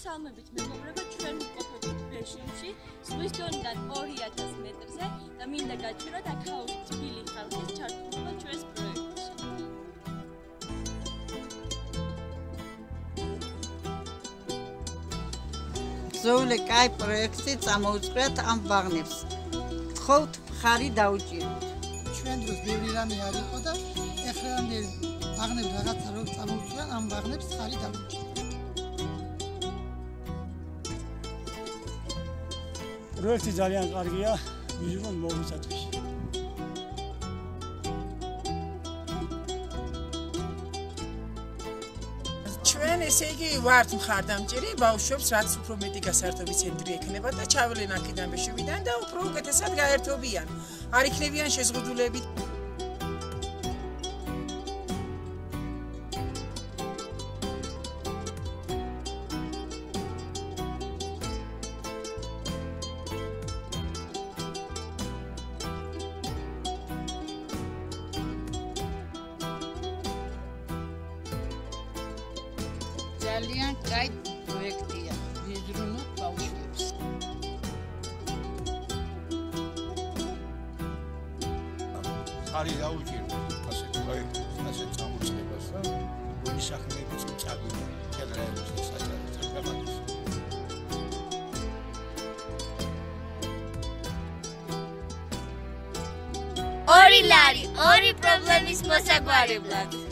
სალმებით მეგობრებო, ჩვენ ვყოფებით რეჟიმში, ზღვის დონიდან 2000 მეტრზე და მინდა გაჩვენოთ აქაური თბილი ხალხის ჩართულობა ჩვენს პროექტში. ზოულე კაი პროექტი წამოუწყრეთ ამ ბაღნებს. გთხოვთ ხარი დაუჭიროთ. ჩვენ დროს ბევრი რამე არ იყო და ეხლამდე ბაღნებს რაღაცა რო წამოუწია ამ ბაღნებს ხარი დაუჭიროთ. პროექტი ძალიან კარგია, ვიზიონ მოგიწატვის. ჩვენ ესე იგი ვართ მხარდამჭერი ბავშვებს, რაც უფრო მეტი გასართობი ცენტრი ექნება და ჩავლენ აქედან ბეშებიდან და უფრო უკეთესად გაერთობიან. არ იქნებიან შეზღუდულები ძალიან კაი პროექტია. ვიზრუნოთ ბავშვებს. ხარი დაუჭირო ასე პროექტს ასე წამოწყებას და გონი საქმეების წაგიდა კედრების საჭაროდ საქართველოს ორი ლარი, ორი პრობლემის მოსაგვარებლად.